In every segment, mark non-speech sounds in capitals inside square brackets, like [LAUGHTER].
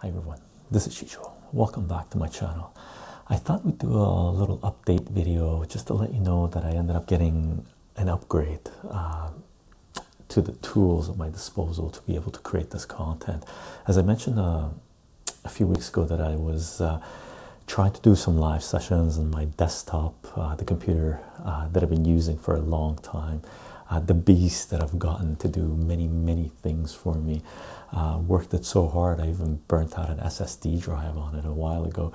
Hi everyone, this is Chycho. Welcome back to my channel. I thought we'd do a little update video just to let you know that I ended up getting an upgrade uh, to the tools at my disposal to be able to create this content. As I mentioned uh, a few weeks ago, that I was uh, trying to do some live sessions on my desktop, uh, the computer uh, that I've been using for a long time. Uh, the beast that I've gotten to do many, many things for me. Uh, worked it so hard, I even burnt out an SSD drive on it a while ago.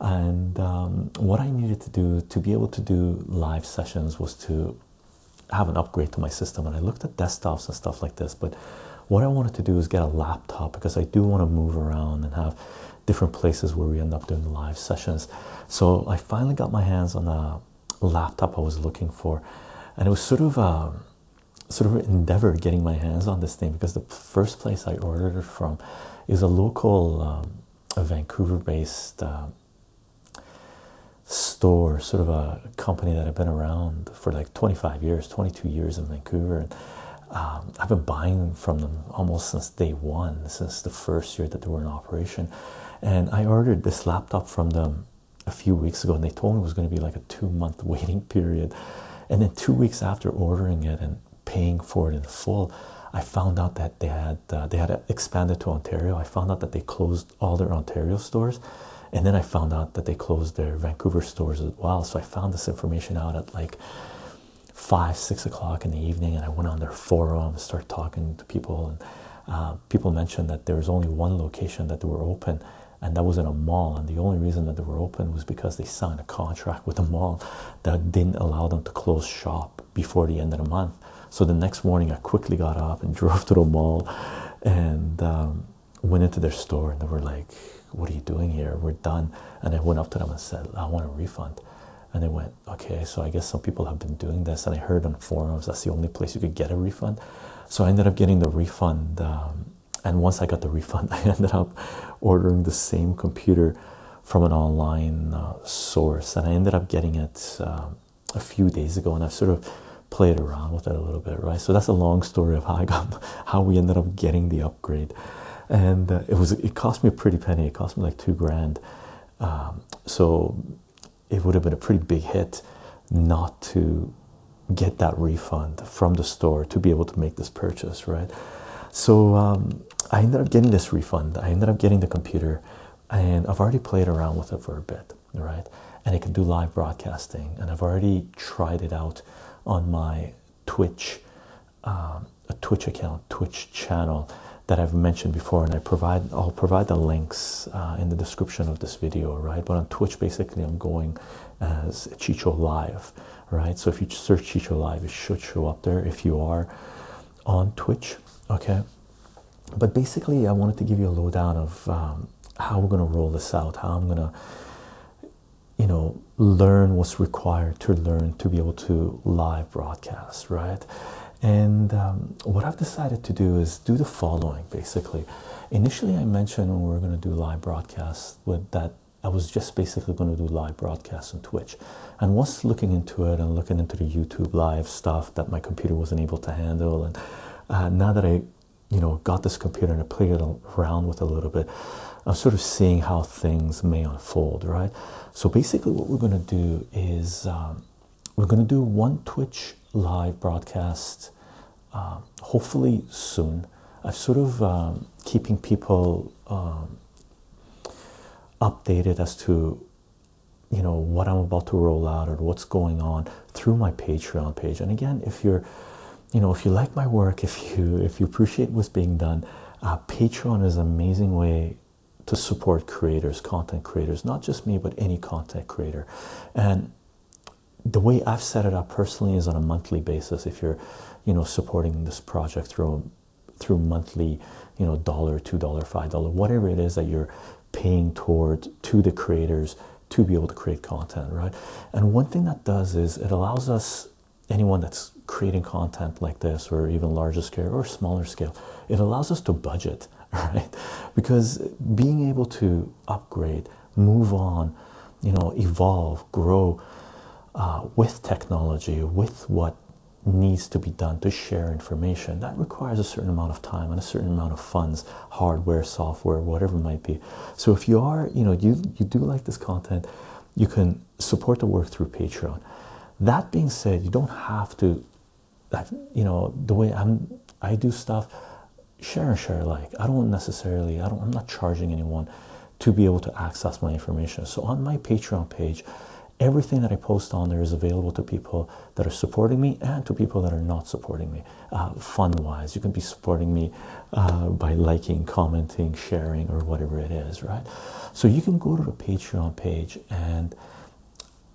And um, what I needed to do to be able to do live sessions was to have an upgrade to my system. And I looked at desktops and stuff like this, but what I wanted to do is get a laptop because I do want to move around and have different places where we end up doing live sessions. So I finally got my hands on a laptop I was looking for, and it was sort of a um, sort of endeavor getting my hands on this thing because the first place I ordered it from is a local, um, a Vancouver-based uh, store, sort of a company that I've been around for like 25 years, 22 years in Vancouver, and um, I've been buying from them almost since day one, since the first year that they were in operation. And I ordered this laptop from them a few weeks ago, and they told me it was going to be like a two-month [LAUGHS] waiting period. And then two weeks after ordering it and paying for it in full, I found out that they had uh, they had expanded to Ontario. I found out that they closed all their Ontario stores, and then I found out that they closed their Vancouver stores as well. So I found this information out at like five, six o'clock in the evening, and I went on their forum, started talking to people, and uh, people mentioned that there was only one location that they were open, and that was in a mall. And the only reason that they were open was because they signed a contract with the mall that didn't allow them to close shop before the end of the month. So the next morning, I quickly got up and [LAUGHS] drove to the mall and um, went into their store. And they were like, What are you doing here? We're done. And I went up to them and said, I want a refund. And they went, Okay, so I guess some people have been doing this. And I heard on forums that's the only place you could get a refund. So I ended up getting the refund. Um, and once I got the [LAUGHS] refund, I ended up ordering the same computer from an online uh, source. And I ended up getting it um, a few days ago. And I've sort of played around with it a little bit, right? So that's a long story of how I got, [LAUGHS] how we ended up getting the upgrade, and uh, it was it cost me a pretty penny. It cost me like two grand, um, so it would have been a pretty big hit not to get that refund from the store to be able to make this purchase, right? So um, I ended up getting this refund. I ended up getting the computer, and I've already played around with it for a bit, right? And it can do live broadcasting, and I've already tried it out on my Twitch, um, a Twitch account, Twitch channel that I've mentioned before, and I provide I'll provide the links uh, in the description of this video, right? But on Twitch, basically, I'm going as Chycho Live, right? So if you search Chycho Live, it should show up there if you are on Twitch, okay? But basically, I wanted to give you a lowdown of um, how we're to roll this out, how I'm to you know learn what's required to learn to be able to live broadcast right? And um, what i've decided to do is do the following basically. Initially i mentioned when we were going to do live broadcasts with that i was just basically going to do live broadcasts on twitch. And once looking into it and looking into the youtube live stuff that my computer wasn't able to handle and uh, now that i you know got this computer and i played around with a little bit i'm sort of seeing how things may unfold right so basically, what we're going to do is um, we're going to do one Twitch live broadcast, um, hopefully soon. I'm sort of um, keeping people um, updated as to you know what I'm about to roll out or what's going on through my Patreon page. And again, if you're you know if you like my work, if you if you appreciate what's being done, uh, Patreon is an amazing way to support creators, content creators, not just me, but any content creator. And the way I've set it up personally is on a monthly basis. If you're, you know, supporting this project through through monthly, you know, dollar, two dollar, five dollar, whatever it is that you're paying toward to the creators to be able to create content, right? And one thing that does is it allows us, anyone that's creating content like this, or even larger scale or smaller scale, it allows us to budget [LAUGHS] right? Because being able to upgrade, move on, you know, evolve, grow uh, with technology, with what needs to be done to share information that requires a certain amount of time and a certain amount of funds hardware software whatever it might be so if you are you know you you do like this content you can support the work through patreon that being said you don't have to that you know the way i'm i do stuff share and share like i don't necessarily i don't i'm not charging anyone to be able to access my information so on my patreon page everything that I post on there is available to people that are supporting me and to people that are not supporting me uh, fun wise. You can be supporting me uh, by liking, commenting, sharing, or whatever it is, right? So you can go to the Patreon page and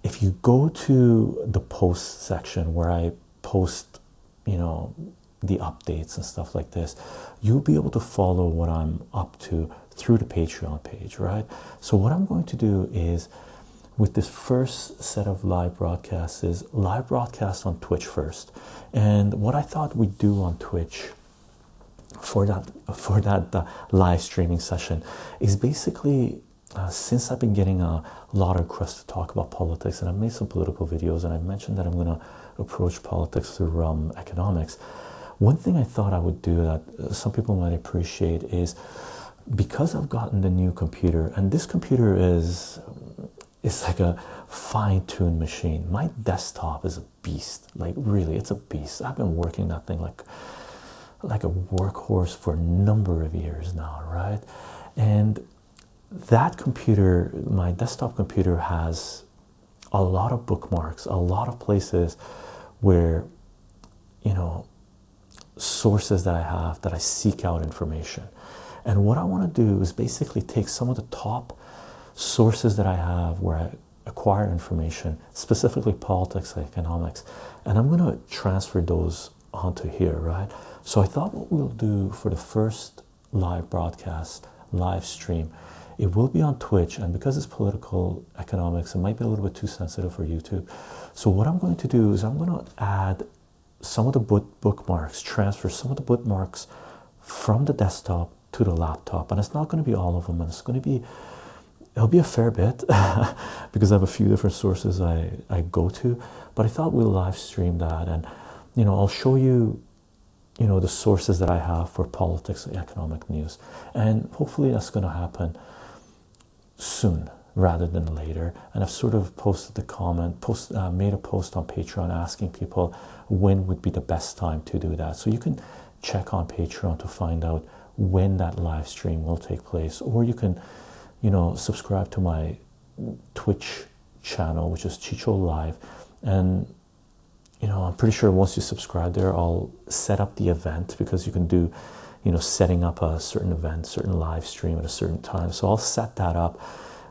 if you go to the post section where I post, you know, the updates and stuff like this, you'll be able to follow what I'm up to through the Patreon page, right? So, what I'm going to do is with this first set of live broadcasts is live broadcast on Twitch first. And what I thought we'd do on Twitch for that for that uh, live streaming session is basically uh, since I've been getting a lot of requests to talk about politics, and I've made some political videos, and I mentioned that I'm going to approach politics through um, economics. One thing I thought I would do that uh, some people might appreciate is because I've gotten the new computer, and this computer is it's like a fine-tuned machine. My desktop is a beast. Like really, it's a beast. I've been working that thing like like a workhorse for a number of years now, right? And that computer, my desktop computer, has a lot of bookmarks, a lot of places where you know sources that I have that I seek out information. And what I want to do is basically take some of the top sources that I have where I acquire information, specifically politics, economics, and I'm going to transfer those onto here, right? So I thought what we'll do for the first live broadcast, live stream, it will be on Twitch, and because it's political economics, it might be a little bit too sensitive for YouTube. So what I'm going to do is I'm going to add some of the book bookmarks, transfer some of the bookmarks from the desktop to the laptop, and it's not going to be all of them, and it's going to be it'll be a fair bit [LAUGHS] because I have a few different sources I, I go to, but I thought we'll live stream that and you know I'll show you you know the sources that I have for politics and economic news and hopefully that's going to happen soon rather than later. And I've sort of posted the comment post uh, made a post on Patreon asking people when would be the best time to do that. So you can check on Patreon to find out when that live stream will take place or you can you know, subscribe to my Twitch channel, which is Chycho Live, and you know, I'm pretty sure once you subscribe there, I'll set up the event because you can do, you know, setting up a certain event, certain live stream at a certain time. So I'll set that up.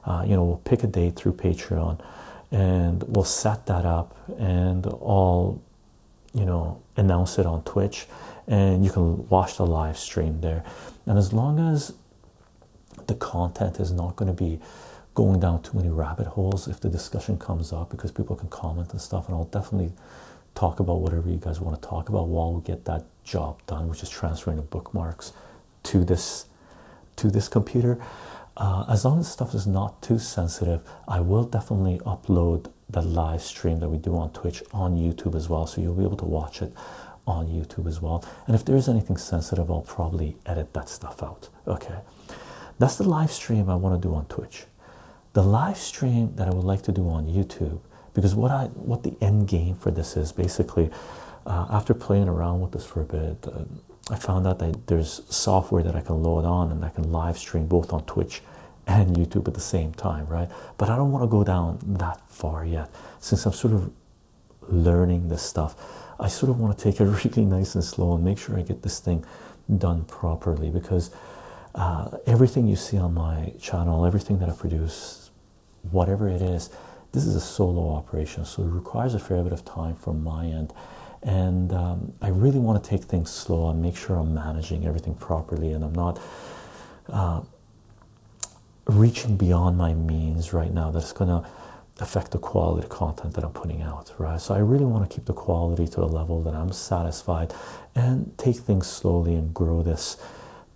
Uh, you know, we'll pick a date through Patreon, and we'll set that up, and I'll, you know, announce it on Twitch, and you can watch the live stream there. And as long as the content is not going to be going down too many rabbit holes if the discussion comes up because people can comment and stuff and I'll definitely talk about whatever you guys want to talk about while we get that job done which is transferring the bookmarks to this to this computer. Uh, as long as stuff is not too sensitive I will definitely upload the live stream that we do on Twitch on YouTube as well so you'll be able to watch it on YouTube as well. And if there is anything sensitive I'll probably edit that stuff out okay? That's the live stream I want to do on Twitch. The live stream that I would like to do on YouTube, because what I what the end game for this is basically, uh, after playing around with this for a bit, uh, I found out that there's software that I can load on and I can live stream both on Twitch and YouTube at the same time, right? But I don't want to go down that far yet, since I'm sort of learning this stuff. I sort of want to take it [LAUGHS] really nice and slow and make sure I get this thing done properly because uh, everything you see on my channel, everything that I produce, whatever it is, this is a solo operation, so it requires a fair bit of time from my end. And um, I really want to take things slow and make sure I'm managing everything properly and I'm not uh, reaching beyond my means right now that's going to affect the quality of content that I'm putting out, right? So I really want to keep the quality to a level that I'm satisfied and take things slowly and grow this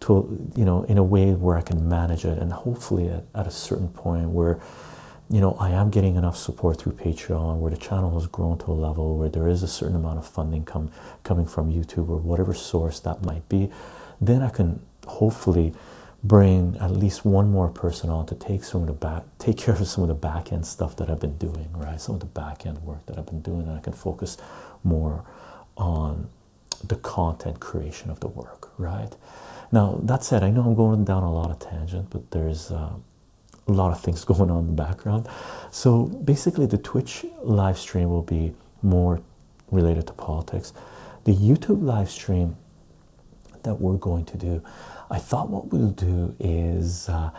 to you know in a way where I can manage it and hopefully at, at a certain point where you know, I am getting enough support through Patreon where the channel has grown to a level where there is a certain amount of funding come coming from YouTube or whatever source that might be, then I can hopefully bring at least one more person on to take some of the back take care of some of the back end stuff that I've been doing, right? Some of the back end work that I've been doing, and I can focus more on the content creation of the work, right? Now that said, I know I'm going down a lot of tangent, but there's uh, a lot of things [LAUGHS] going on in the background. So basically, the Twitch live stream will be more related to politics. The YouTube live stream that we're going to do, I thought what we'll do is uh,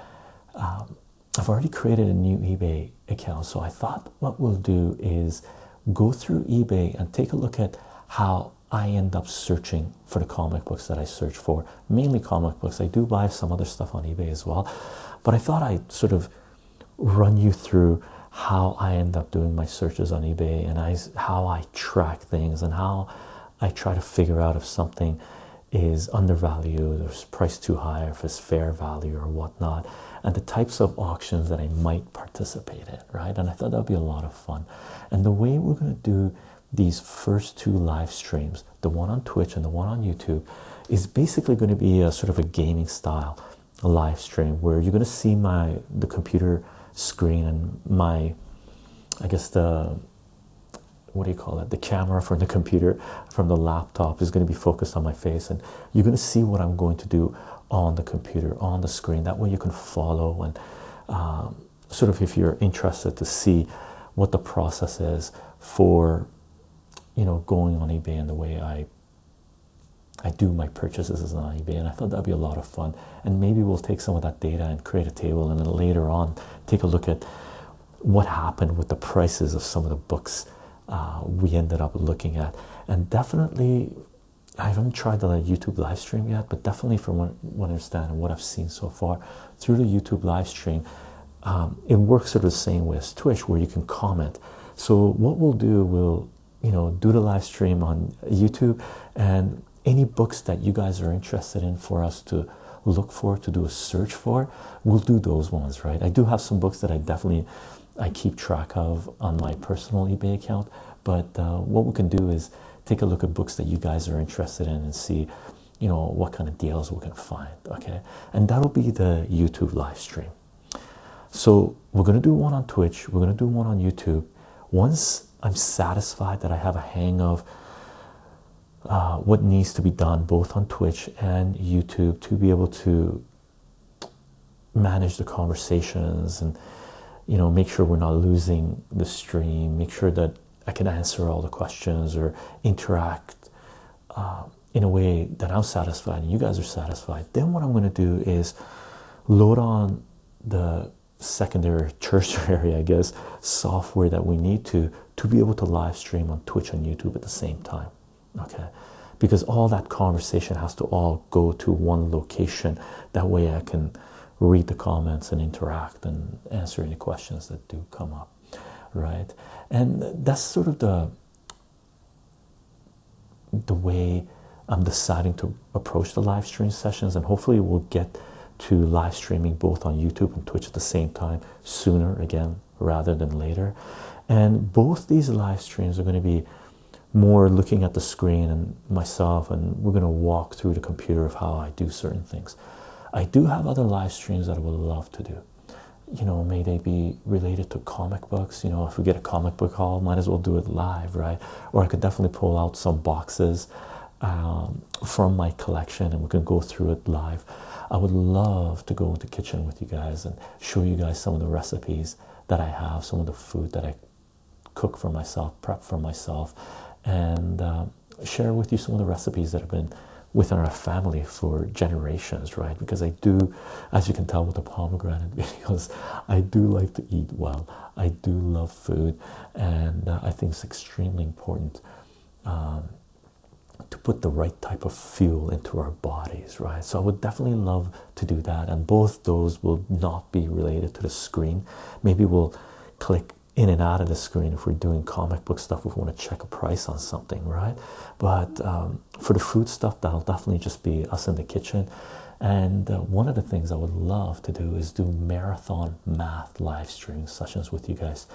um, I've already created a new eBay account, so I thought what we'll do is go through eBay and take a look at how I end up searching for the comic books that I search for, mainly comic books. I do buy some other stuff on eBay as well, but I thought I'd sort of run you through how I end up doing my searches on eBay and I, how I track things and how I try to figure out if something is undervalued or is priced too high or if it's fair value or whatnot and the types of auctions that I might participate in, right? And I thought that would be a lot of fun. And the way we're going to do these first two live streams, the one on Twitch and the one on YouTube, is basically going to be a sort of a gaming style live stream where you're going to see my the computer screen and my I guess the what do you call it? The camera from the computer from the laptop is going to be focused on my face and you're going to see what I'm going to do on the computer on the screen. That way you can follow and um, sort of if you're interested to see what the process is for you know going on eBay and the way I I do my purchases on eBay, and I thought that'd be a lot of fun. And maybe we'll take some of that data and create a table, and then later on take a look at what happened with the prices of some of the books uh, we ended up looking at. And definitely, I haven't tried the YouTube live stream yet, but definitely from what, what I understand and what I've seen so far through the YouTube live stream, um, it works sort of the same way as Twitch, where you can comment. So what we'll do, we'll you know do the live stream on YouTube and any books that you guys are interested in for us to look for to do a search for we'll do those ones right? I do have some books that i definitely i keep track of on my personal ebay account but uh, what we can do is take a look at books that you guys are interested in and see you know what kind of deals we can find okay? And that'll be the youtube live stream. So we're going to do one on twitch we're going to do one on youtube. Once i'm satisfied that i have a hang of uh, what needs to be done both on Twitch and YouTube to be able to manage the conversations and you know make sure we're not losing the stream make sure that I can answer all the questions or interact uh, in a way that I'm satisfied and you guys are satisfied. Then what I'm going to do is load on the secondary [LAUGHS] tertiary I guess software that we need to to be able to live stream on Twitch and YouTube at the same time okay? Because all that conversation has to all go to one location. That way i can read the comments and interact and answer any questions that do come up right? And that's sort of the the way i'm deciding to approach the live stream sessions and hopefully we'll get to live streaming both on youtube and twitch at the same time sooner again rather than later. And both these live streams are going to be more looking at the screen and myself, and we're going to walk through the computer of how I do certain things. I do have other live streams that I would love to do. You know, may they be related to comic books. You know, if we get a comic book haul, might as well do it live, right? Or I could definitely pull out some boxes um, from my collection and we can go through it live. I would love to go into the kitchen with you guys and show you guys some of the recipes that I have, some of the food that I cook for myself, prep for myself, and uh, share with you some of the recipes that have been within our family for generations, right? Because I do, as you can tell with the pomegranate [LAUGHS] videos, I do like to eat well. I do love food, and uh, I think it's extremely important um, to put the right type of fuel into our bodies, right? So I would definitely love to do that, and both those will not be related to the screen. Maybe we'll click in and out of the screen if we're doing comic book stuff if we want to check a price on something right? But um, for the food stuff that'll definitely just be us in the kitchen. And uh, one of the things I would love to do is do marathon math live streaming sessions with you guys.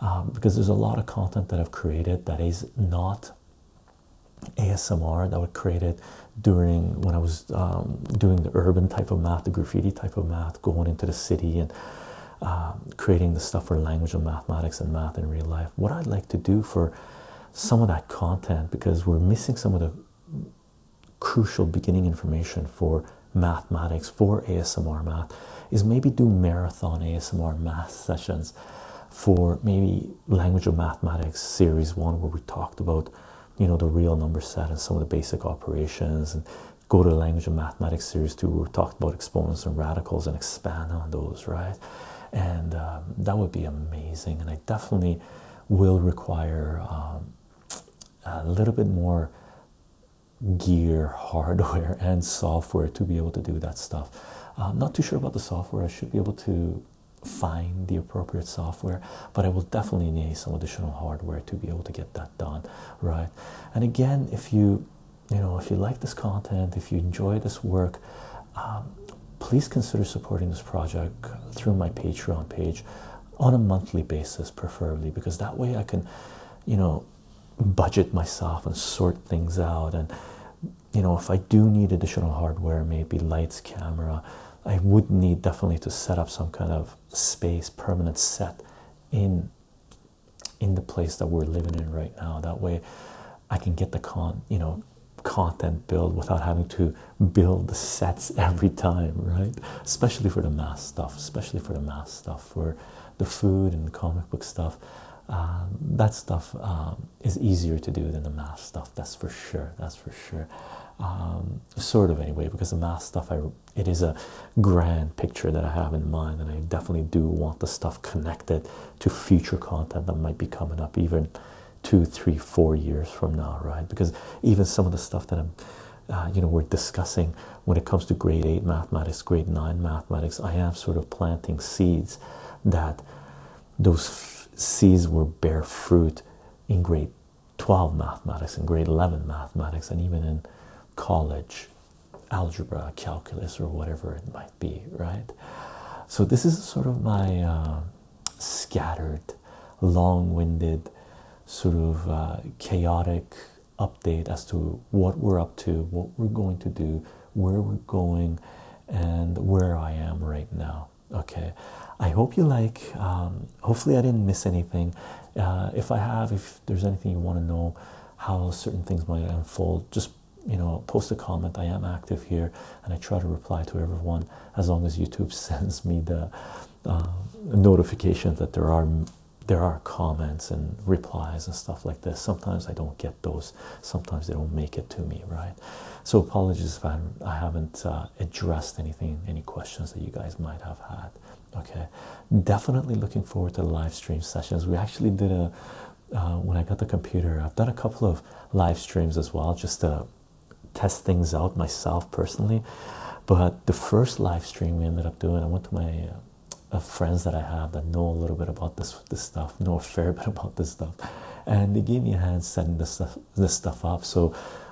Um, because there's a lot of content that I've created that is not ASMR that was created during when I was um, doing the urban type of math, the graffiti type of math, going into the city and um, creating the stuff for language and mathematics and math in real life. What I'd like to do for some of that content because we're missing some of the crucial beginning information for mathematics for ASMR math is maybe do marathon ASMR math sessions for maybe language of mathematics series one where we talked about you know the real number set and some of the basic operations and go to language of mathematics series two where we talked about exponents and radicals and expand on those right and um, that would be amazing and I definitely will require um, a little bit more gear, [LAUGHS] hardware, and software to be able to do that stuff. I'm not too sure about the software. I should be able to find the appropriate software, but I will definitely need some additional hardware to be able to get that done, right? And again, if you you know if you like this content, if you enjoy this work, um, please consider supporting this project through my Patreon page on a monthly basis, preferably, because that way I can, you know, budget myself and sort things out. And you know if i do need additional hardware maybe lights camera i would need definitely to set up some kind of space permanent set in in the place that we're living in right now. That way i can get the con you know content build without having to build the sets [LAUGHS] every time right especially for the math stuff especially for the math stuff for the food and the comic book stuff um, that stuff um, is easier to do than the math stuff. That's for sure. That's for sure. Um, sort of anyway, because the math stuff, I it is a grand picture that I have in mind, and I definitely do want the stuff connected to future content that might be coming up, even two, three, four years from now, right? Because even some of the stuff that I'm, uh, you know, we're discussing when it comes to grade eight mathematics, grade nine mathematics, I am sort of planting seeds that those seeds will bear fruit in grade 12 mathematics in grade 11 mathematics and even in college algebra calculus or whatever it might be right so this is sort of my uh, scattered long-winded sort of uh, chaotic update as to what we're up to what we're going to do where we're going and where i am right now okay I hope you like. Um, hopefully, I didn't miss anything. Uh, if I have, if there's anything you want to know, how certain things might unfold, just you know, post a comment. I am active here, and I try to reply to everyone as long as YouTube [LAUGHS] sends me the uh, notification that there are there are comments and replies and stuff like this. Sometimes I don't get those. Sometimes they don't make it to me, right? So apologies if I, I haven't uh, addressed anything, any questions that you guys might have had okay definitely looking forward to the live stream sessions we actually did a uh, when i got the computer i've done a couple of live streams as well just to test things out myself personally but the first live stream we ended up doing i went to my uh, friends that i have that know a little bit about this this stuff know a fair [LAUGHS] bit about this stuff. And they gave me a hand setting this stuff this stuff up. So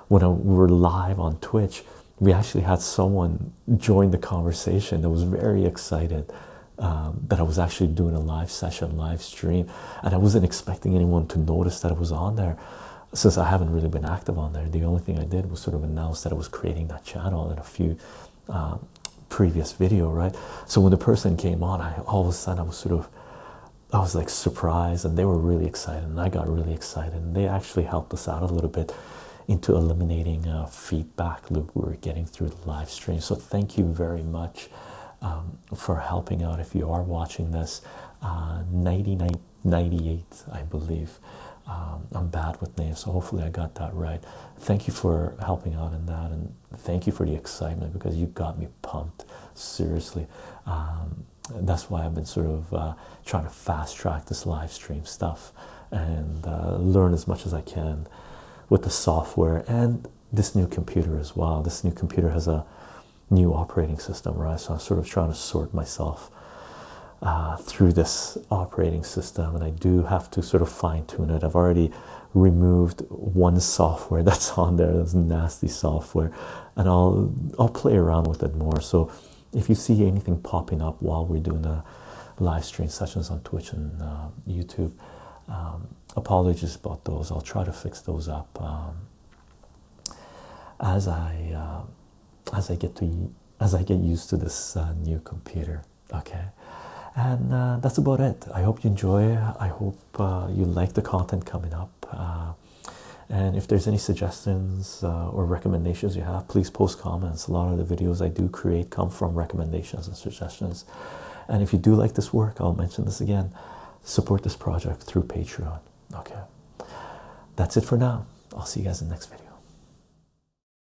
when I, we were live on twitch we actually had someone join the conversation that was very excited um, that I was actually doing a live session, live stream, and I wasn't expecting anyone to notice that I was on there. Since I haven't really been active on there, the only thing I did was sort of announce that I was creating that channel in a few um, previous video, right? So when the person came on, I all of a sudden I was sort of, I was like surprised, and they were really excited, and I got really excited, and they actually helped us out a little bit into eliminating a feedback loop we were getting through the live stream. So thank you very much um, for helping out if you are watching this. Uh, 98, I believe. Um, I'm bad with names, so hopefully I got that right. Thank you for helping out in that, and thank you for the excitement because you got me pumped. Seriously, um, that's why I've been sort of uh, trying to fast track this live stream stuff and uh, learn as much as I can with the software and this new computer as well. This new computer has a new operating system, right? So I'm sort of trying to sort myself uh, through this operating system, and I do have to sort of fine tune it. I've already removed one software [LAUGHS] that's on there that's nasty software and I'll I'll play around with it more. So if you see anything popping up while we're doing the live stream sessions on Twitch and uh, YouTube um, apologies about those. I'll try to fix those up um, as I uh, as I get to as I get used to this uh, new computer okay and uh, that's about it. I hope you enjoy. I hope uh, you like the content coming up. Uh, and if there's any suggestions or recommendations you have please post comments. A lot of the videos i do create come from recommendations and suggestions. And if you do like this work i'll mention this again. Support this project through patreon. Okay. That's it for now. I'll see you guys in the next video